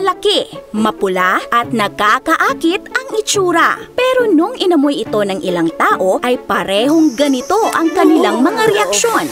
malaki, mapula at nakakaakit ang itsura. Pero nung inamoy ito ng ilang tao ay parehong ganito ang kanilang mga reaksyon.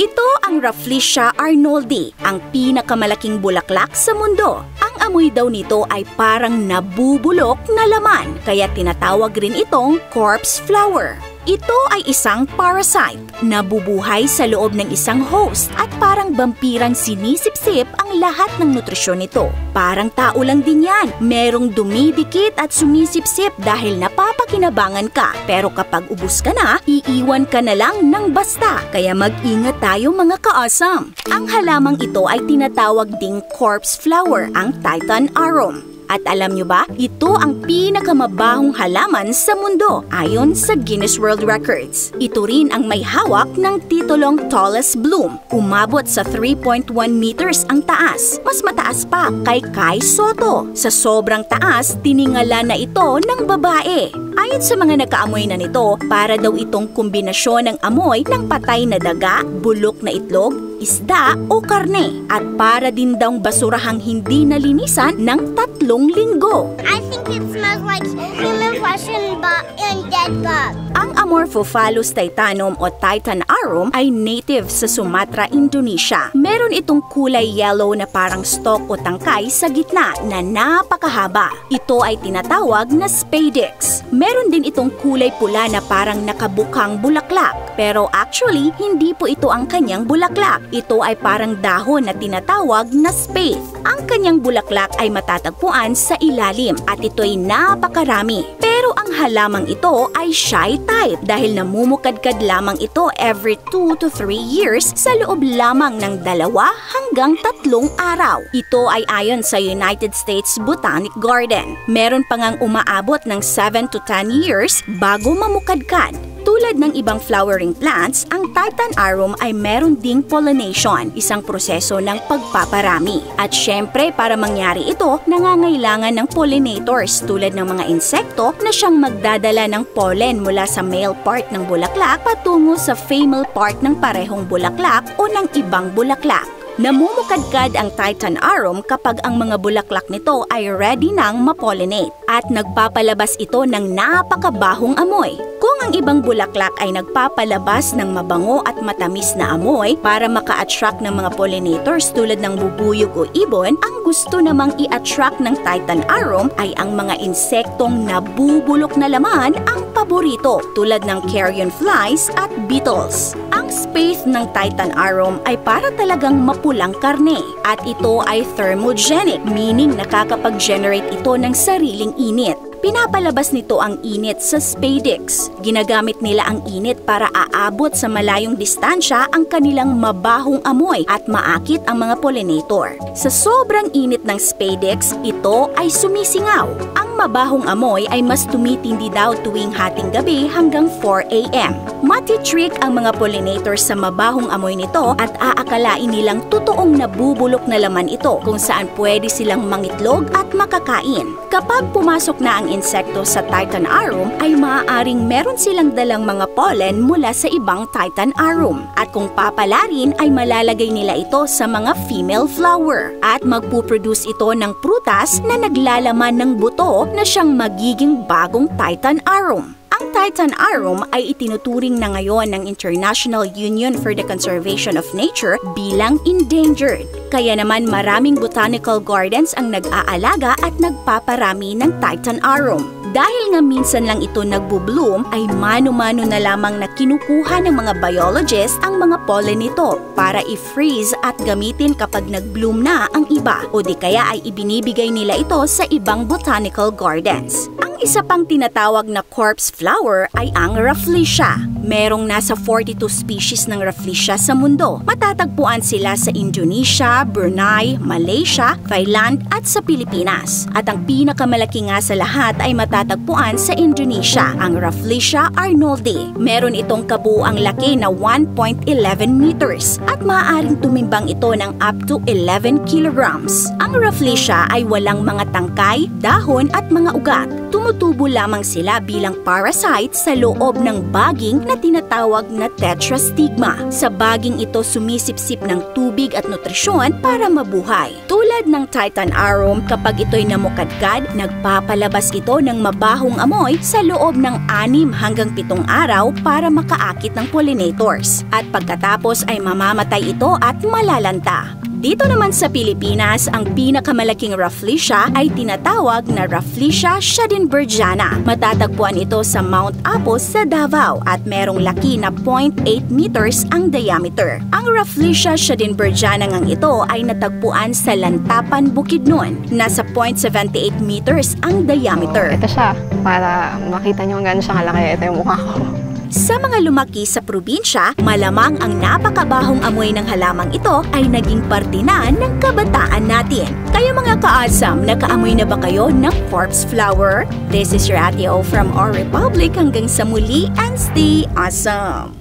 Ito ang Rafflesia arnoldi, ang pinakamalaking bulaklak sa mundo. Ang amoy daw nito ay parang nabubulok na laman, kaya tinatawag rin itong corpse flower. Ito ay isang parasite na bubuhay sa loob ng isang host at parang vampirang sinisipsip ang lahat ng nutrisyon nito. Parang tao lang din yan. Merong dumidikit at sumisipsip dahil napapakinabangan ka. Pero kapag ubus ka na, iiwan ka na lang ng basta. Kaya mag-ingat tayo mga kaasam. Ang halamang ito ay tinatawag ding corpse flower, ang Titan arum. At alam nyo ba, ito ang pinakamabahong halaman sa mundo ayon sa Guinness World Records. Ito rin ang may hawak ng titulong Tallest Bloom. Umabot sa 3.1 meters ang taas. Mas mataas pa kay Kai Soto. Sa sobrang taas, tiningala na ito ng babae. Ayon sa mga nakaamoy na nito, para daw itong kombinasyon ng amoy ng patay na daga, bulok na itlog, isda o karne at para din daw basurahang hindi nalinisan ng tatlong linggo. I it smells like human flesh and, and dead bug. Ang Amorphophallus titanum o Titan arum ay native sa Sumatra, Indonesia. Meron itong kulay yellow na parang stalk o tangkay sa gitna na napakahaba. Ito ay tinatawag na spadix. Meron din itong kulay pula na parang nakabukang bulaklak. Pero actually, hindi po ito ang kanyang bulaklak. Ito ay parang dahon na tinatawag na spathe. Ang kanyang bulaklak ay matatagpuan sa ilalim at ito'y napakarami. Pero ang halamang ito ay shy type dahil namumukadkad lamang ito every 2 to 3 years sa loob lamang ng dalawa hanggang tatlong araw. Ito ay ayon sa United States Botanic Garden. Meron pa ngang umaabot ng 7 to 10 years bago mamukadkad. Tulad ng ibang flowering plants, ang Titan arum ay meron ding pollination, isang proseso ng pagpaparami. At syempre, para mangyari ito, nangangailangan ng pollinators tulad ng mga insekto na siyang magdadala ng pollen mula sa male part ng bulaklak patungo sa female part ng parehong bulaklak o ng ibang bulaklak. Namumukadkad ang Titan arum kapag ang mga bulaklak nito ay ready nang mapollinate at nagpapalabas ito ng napakabahong amoy. Kung ang ibang bulaklak ay nagpapalabas ng mabango at matamis na amoy para maka-attract ng mga pollinators tulad ng bubuyog o ibon, ang gusto namang i-attract ng Titan arum ay ang mga insektong nabubulok na laman ang paborito tulad ng carrion flies at beetles. Ang space ng Titan arum ay para talagang mapulang karne at ito ay thermogenic meaning nakakapag-generate ito ng sariling init. Pinapalabas nito ang init sa spadix. Ginagamit nila ang init para aabot sa malayong distansya ang kanilang mabahong amoy at maakit ang mga pollinator. Sa sobrang init ng spadix, ito ay sumisingaw. Ang mabahong amoy ay mas tumitindi daw tuwing hating gabi hanggang 4 a.m. Matitrick ang mga pollinators sa mabahong amoy nito at aakalain nilang totoong nabubulok na laman ito kung saan pwede silang mangitlog at makakain. Kapag pumasok na ang insekto sa Titan arum ay maaaring meron silang dalang mga pollen mula sa ibang Titan arum. At kung papalarin ay malalagay nila ito sa mga female flower at magpuproduce ito ng prutas na naglalaman ng buto na siyang magiging bagong Titan arum. Ang Titan arum ay itinuturing na ngayon ng International Union for the Conservation of Nature bilang endangered. Kaya naman maraming botanical gardens ang nag-aalaga at nagpaparami ng Titan arum. Dahil nga minsan lang ito nagbo-bloom, ay mano-mano na lamang na kinukuha ng mga biologists ang mga pollen nito para i-freeze at gamitin kapag nag-bloom na ang iba o di kaya ay ibinibigay nila ito sa ibang botanical gardens. Ang isa pang tinatawag na corpse flower ay ang Rafflesia. Merong nasa 42 species ng Rafflesia sa mundo. Matatagpuan sila sa Indonesia, Brunei, Malaysia, Thailand at sa Pilipinas. At ang pinakamalaki nga sa lahat ay matatagpuan sa Indonesia, ang Rafflesia arnoldi. Meron itong kabuang laki na 1.11 meters at maaaring tumimbang ito ng up to 11 kilograms. Ang Rafflesia ay walang mga tangkay, dahon at mga ugat. Tumutubo lamang sila bilang parasite sa loob ng baging na na tinatawag na tetrastigma. Sa baging ito sumisipsip ng tubig at nutrisyon para mabuhay. Tulad ng Titan arum, kapag ito'y namukadkad, nagpapalabas ito ng mabahong amoy sa loob ng anim hanggang pitong araw para makaakit ng pollinators. At pagkatapos ay mamamatay ito at malalanta. Dito naman sa Pilipinas, ang pinakamalaking Rafflesia ay tinatawag na Rafflesia schadenbergiana. Matatagpuan ito sa Mount Apo sa Davao at merong laki na 0.8 meters ang diameter. Ang Rafflesia schadenbergiana ngang ito ay natagpuan sa Lantapan, Bukidnon. Nasa 0.78 meters ang diameter. Ito siya, para makita nyo gano'n siya kalaki. Ito yung mukha ko. Sa mga lumaki sa probinsya, malamang ang napakabahong amoy ng halamang ito ay naging parte na ng kabataan natin. Kaya mga kaasam, nakaamoy na ba kayo ng corpse flower? This is your Ate O from our Republic hanggang sa muli and stay awesome!